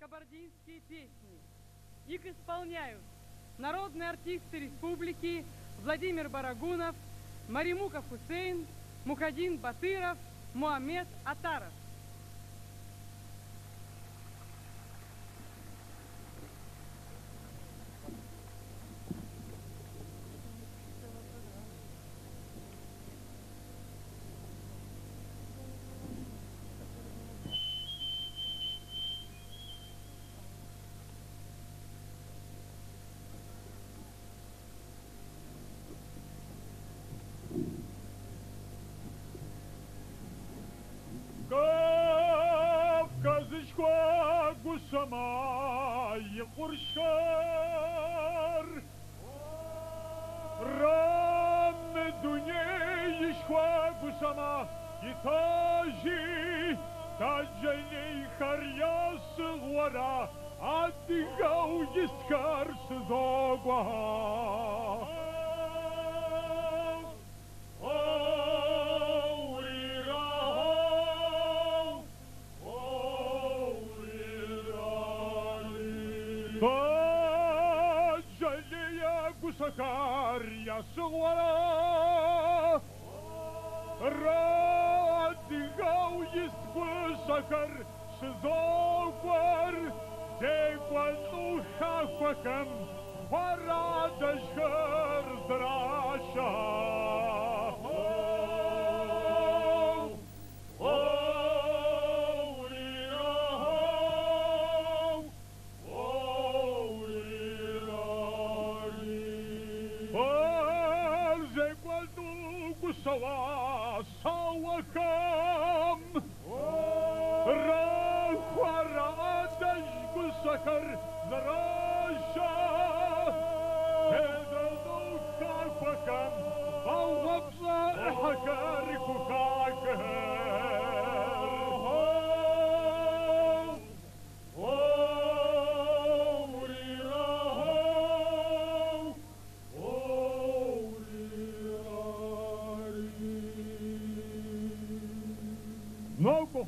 кабардинские песни. Их исполняют народные артисты республики Владимир Барагунов, Маримуков Хусейн, Мухадин Батыров, Муаммед Атаров. Кавказычка гусамай куршар Рам дунеишка гусама Итажи таджаней харьяс гвара Адыгау искар сзогва وكم فرع الشر دراشه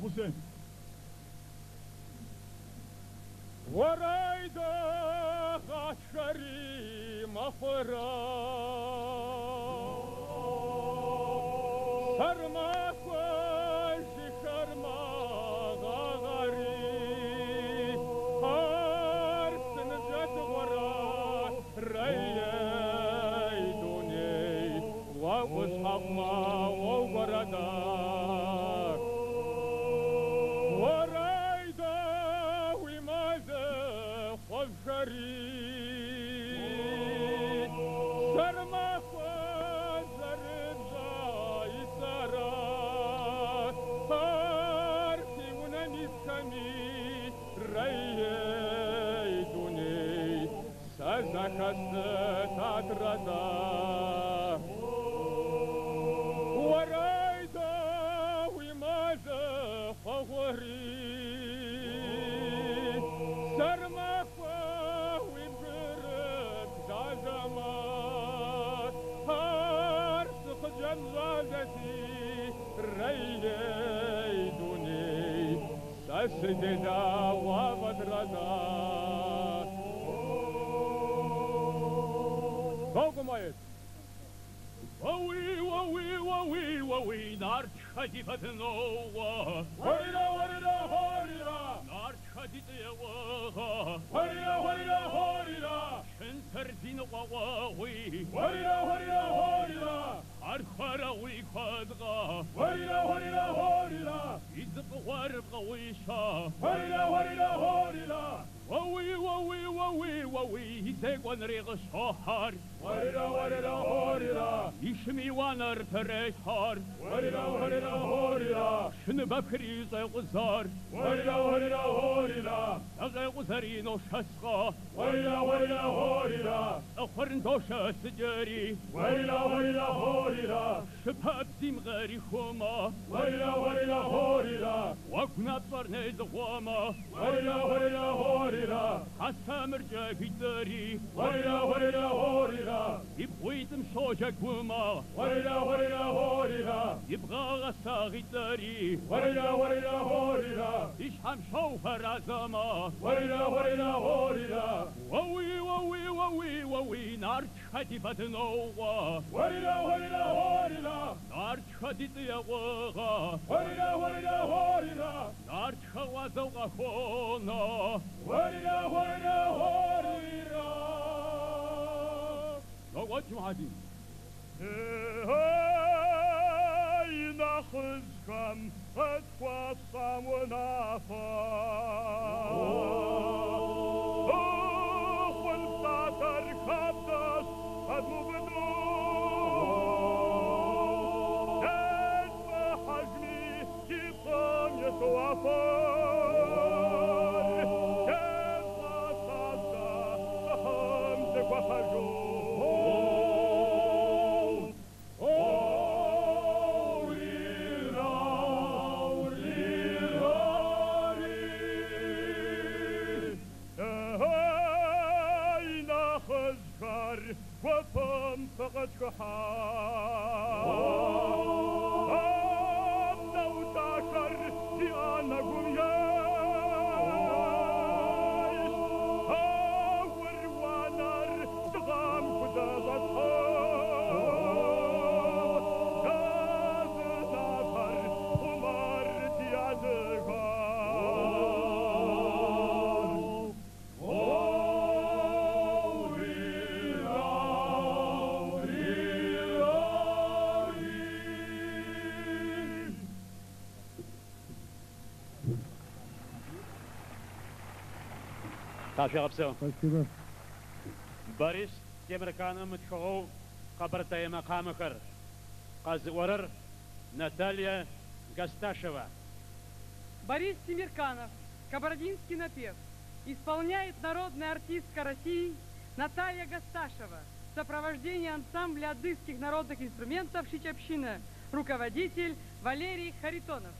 Nauko Hussein. وريدا غشري مفرا كنت أتردى ورايدا وماذا خوري سرما ومبرك زازمات هارسق جلالتي ريدوني سسدنا وبدرنا воуи, воуи, нарч ходит от нового. Хорира, хорира, хорира, Нарч ходит его. хорира, хорира, хорира, Шенсердин вауи. хорира, хорира, хорира, Архара уи квадга. хорира, хорира, хорира, Wowee, wowee, wowee, wowee, he take one regal so hard. Warida, warida, horida. Ishmi wanar terech hard. Warida, warida, horida. Shnebakri zeguzar. Warida, warida, horida. Azeguzari no shaska. Warida, warida, horida. Akharin dosha sejari. Warida, warida, horida. Shepab sim gari khoma. Warida, warida, horida. Waknat varnei zegwama. Warida, warida, horida ორირა გასამრჯა გვიდერი ორირა ორირა ორირა იბღვიტმ შოჯა გუმა ორირა ორირა ორირა იბღაღა საღიტერი ორირა ორირა ორირა ის ჰამ შოუჰარა ზამა ორირა ორირა ორირა ვაუი ვაუი ვაუი ვაუი ნარჩხადი ბადნოვა ორირა ორირა ორირა ნარჩხადი დიაღვაღა ორირა ორირა Marchola Zolahono. Warina, Warina, Warina. No, what you had in? Hey, in the hood's come, that was someone after. to offer Ташиғапсы. Спасибо. Борис Темірканым чоғу қабыртайыма қамықыр. Қазуарыр Наталья Гасташева. Борис Семирканов, кабардинский напев. Исполняет народная артистка России Наталья Гасташева в сопровождении ансамбля адыгских народных инструментов «Щичапщина». Руководитель Валерий Харитонов.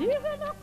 Vive la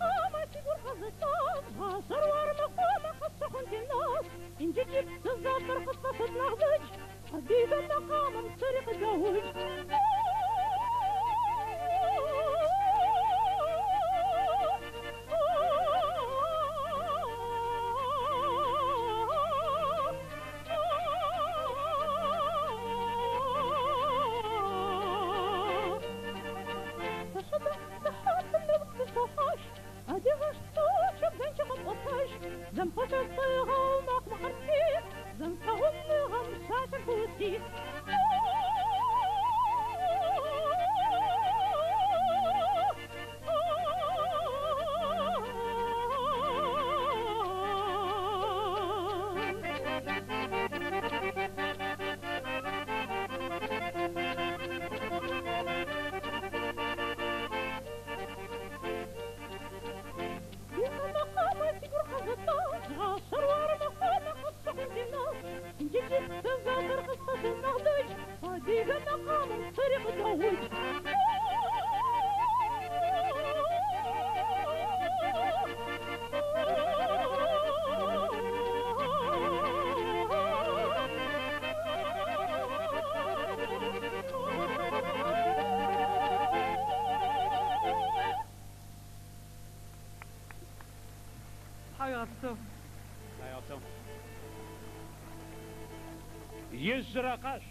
Езжиракаш.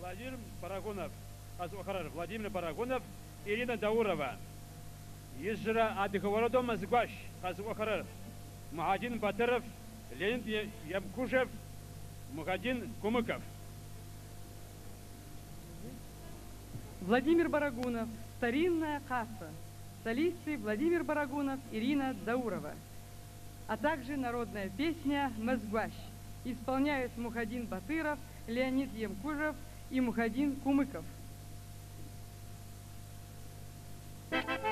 Владимир Барагунов. Владимир Барагунов. Ирина Даурова. Езжира Адыховородом Мазгваш. Азухарар. Магадин Батыров. Леонид Ямкушев. Магадин Кумыков. Владимир Барагунов. Старинная касса. Солисты Владимир Барагунов, Ирина Даурова. А также народная песня «Мазгващ». Исполняют Мухадин Батыров, Леонид Емкужев и Мухадин Кумыков. Thank you.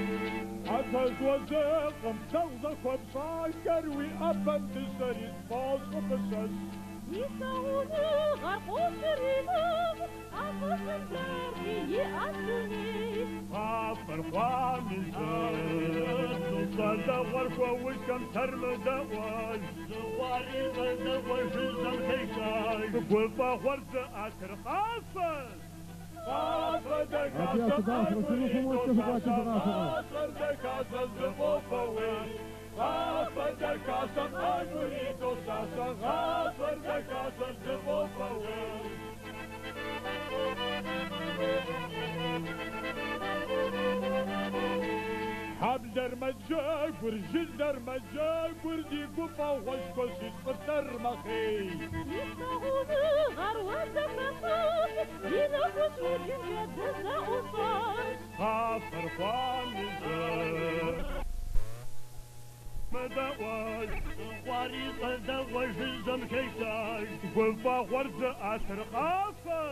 Mother's was there from Tells of from Fine Gary up and to set his balls for the sun. He's a woman, a poster, a poster, a poster, a poster, a poster, a poster, a poster, a poster, a poster, a poster, a poster, a poster, a poster, a poster, a poster, a poster, a Adianta, Dalton, você não fumou esse rebote do nosso, não. Afer de casa, ai bonito, sassa, afer de casa. مجاك ورجلدر مجاك وردي كوفا وشكوش يتفتر مخي. يسمعون غروة مصار ينفس وجنة فامي أثر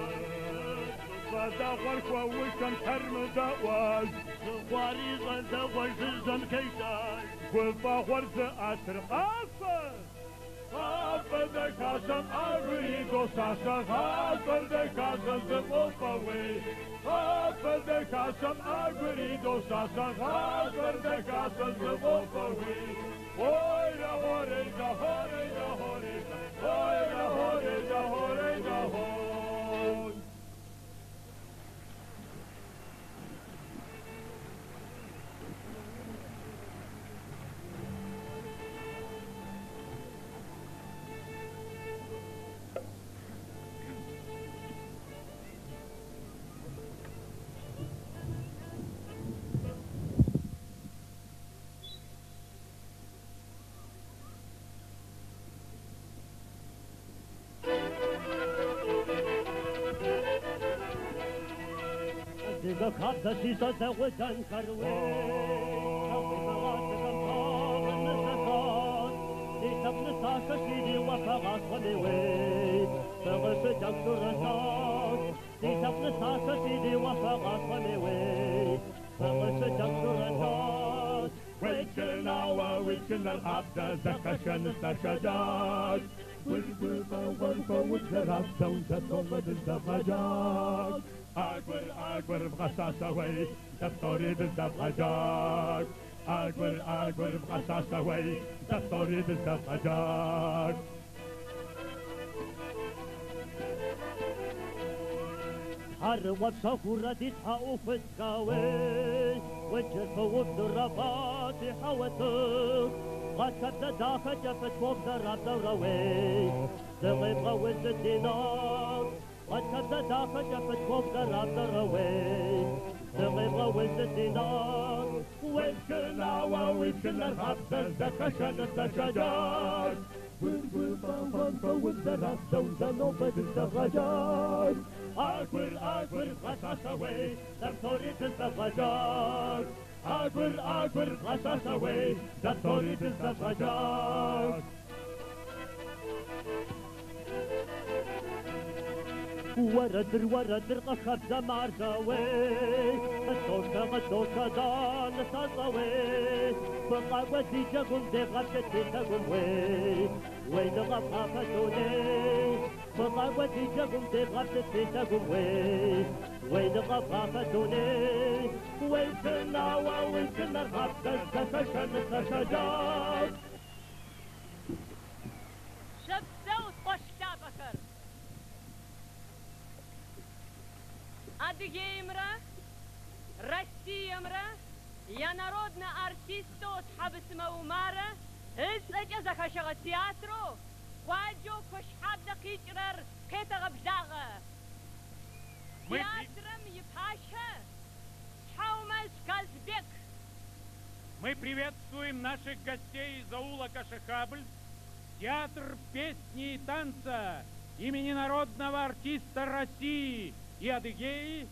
دكاسم تغوفوي غافر دكاسم أغري دوساسا غافر دكاسم تغوفوي يا ويل غافر خوامي زاد صدى غرفة وشكم ترمى دواز زغواري غدا وخزم كيساي وفا ورد أثر خافز غافر دكاسم أغري دوساسا غافر دكاسم تغوفوي غافر دكاسم أغري دوساسا غافر دكاسم تغوفوي هوري هوري دا هوري دا هوري دا هوري دا هوري دا هوري دا هوري Diga capta și să se uită în căruie, Să uită la ce cântor în necător, Și să plăsacă și ziua pe la spăniue, Să vă și de-am surător, Și să plăsacă și ziua pe. Wait till now, wait till now, after the cushion, the cushion, وشربت وأنتم تلتفجاك أكبر أكبر بغساسة وي دفتوري تلتفجاك أكبر أكبر بغساسة وي دفتوري تلتفجاك حر وبصفورة تحقوا في الكاوي وجه الفوض الرفاطي حوتك قد كبت دافة جفت وفد الرب دوروي تغيب غوز الدينار قد كبت دافة جفت وفد الرب دوروي تغيب غوز الدينار ويكل ناوى ويكل الحبدة زكشن استشجاج والقلبة والقلبة والجرابة وزتهم بالزفجاج أكبر أكبر غساسة Agwr, agwr, us away, The story is dat rhaid وردر وردر قشب زمار زوي الدوشة غدوشة دان تزوي بقى ودي جاكم دي غبشتي تاكم وي. وي دغب غافتوني بقى ودي جاكم دي غبشتي تاكم وي. وي دغب غافتوني وي سنا وي سنا غبشتي تاكم وي Артигеймра, Россиямра, я народно артистот Хабисмаумара, Исача захашага театру, Хваджо кошхабда кичрар кетагабжага. Театром Епаша, Шаумас Казбек. Мы приветствуем наших гостей из аула Кашихабль, Театр песни и танца имени народного артиста России и Адыгеи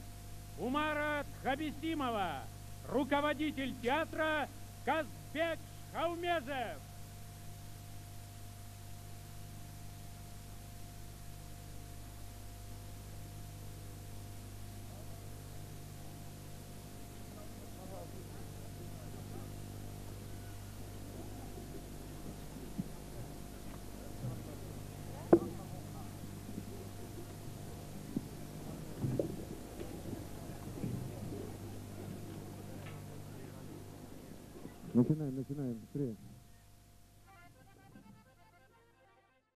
Умара Тхабисимова, руководитель театра Казбек Хаумезев. Начинаем, начинаем, быстрее.